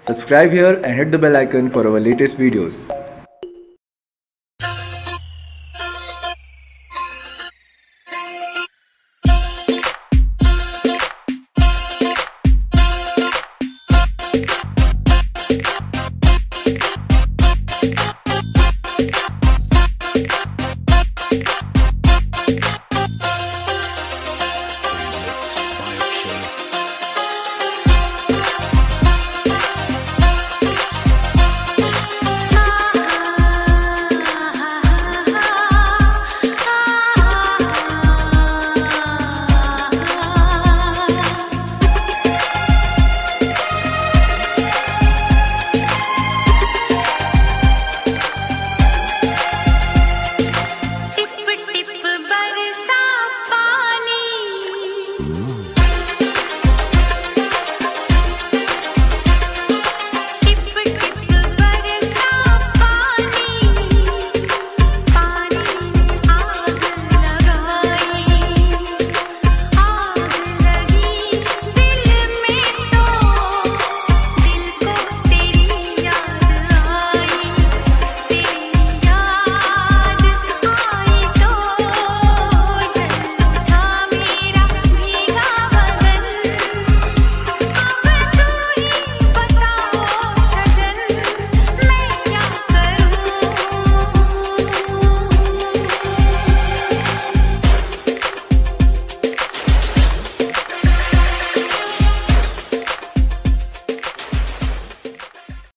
Subscribe here and hit the bell icon for our latest videos.